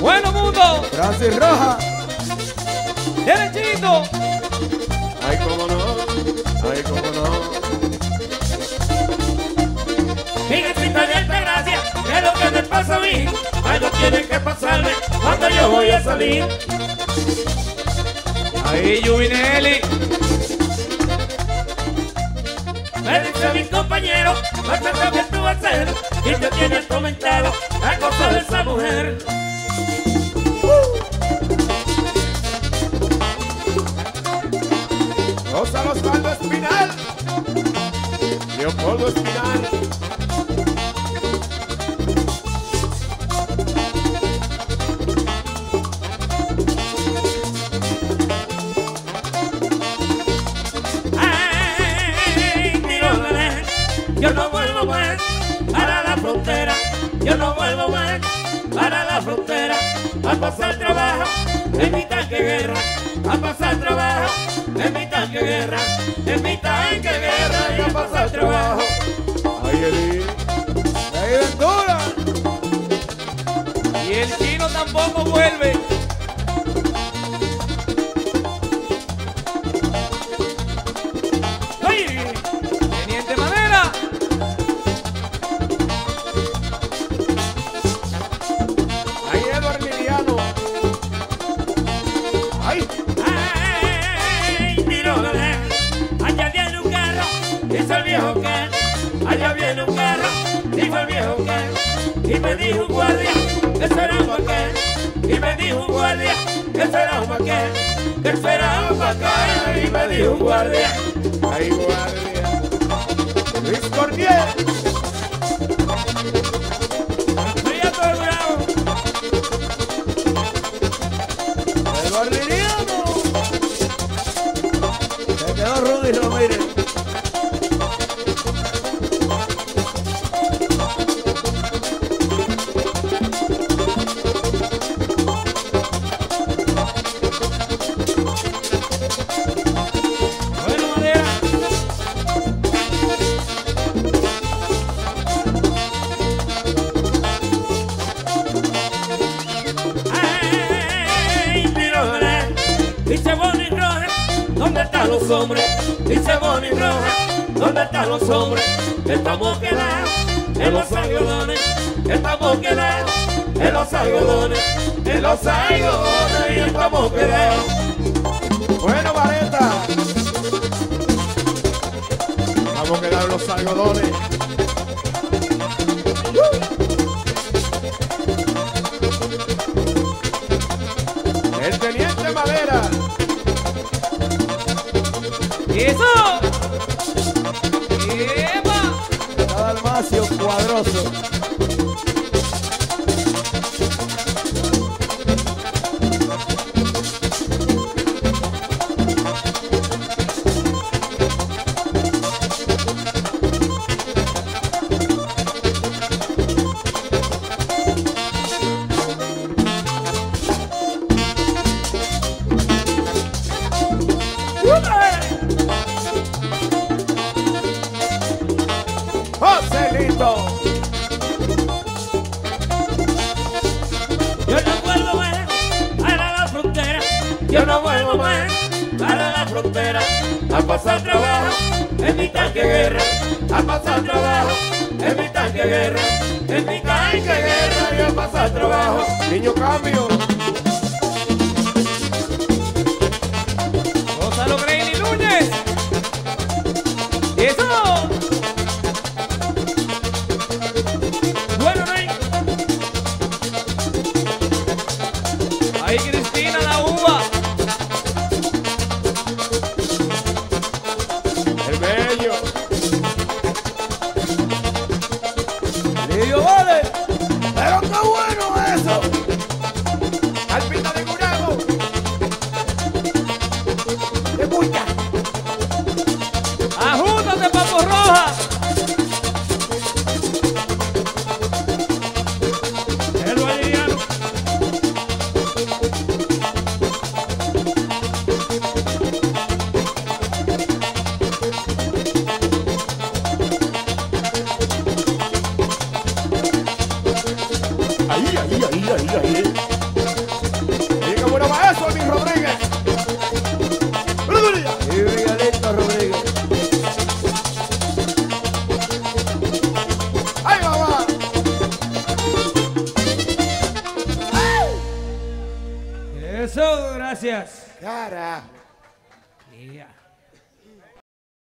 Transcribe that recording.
Bueno, mundo. Francis Roja. Derechito. Ay, cómo no. Ay, cómo no. Fíjense de gracia, es lo que me pasa a mí. Algo tiene que pasarme cuando yo voy a salir. Ahí, Juvinelli. Me dice mi compañero, vas a ser. Y te tienes comentado la cosa de esa mujer. Gonzalo Osvaldo Espinal. Leopoldo Espinal. Yo no vuelvo más para la frontera. Yo no vuelvo más para la frontera. A pasar trabajo en mi tanque guerra. A pasar trabajo en mi tanque guerra. En mi tanque guerra y a pasar trabajo. Ay, Eli. Ahí Ventura. Y el chino tampoco vuelve. Me dijo un guardia, que será un vaquero, y me dijo un guardia, que será un vaquero, que será un vaquero, y me dijo un guardia. Ay, guardia. Luis Cordier. Eduardo Liliano. Se quedó Rudy Ramírez. bueno están los hombres? Dice Bonnie Roja, ¿dónde están los hombres? Estamos quedados en los algodones, estamos quedados en los algodones, en los algodones y estamos quedados. Bueno, Vareta. Vamos a quedar los algodones. Dalmacio Cuadroso. Yo no vuelvo más para la frontera. Yo no vuelvo más para la frontera. A pasar trabajo en mi tanque guerra. A pasar trabajo en mi tanque guerra. En mi tanque guerra y a pasar trabajo. Niño Cambio. Gracias. Cara. Yeah.